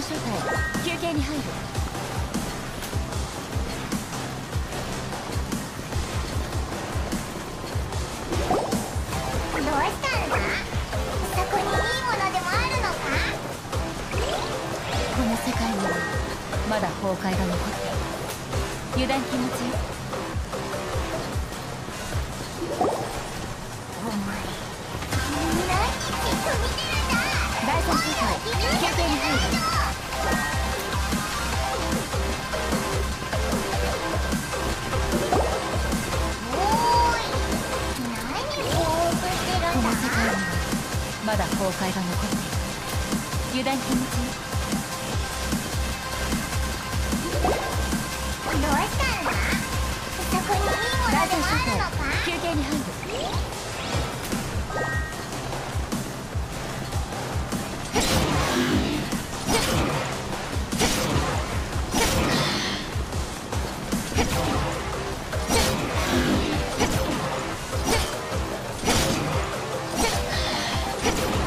招待休憩に入る崩壊が残っている油断禁物よお前何じっと見てるんだ第三招待まだ崩壊が残っている。油断禁物よし Let's go.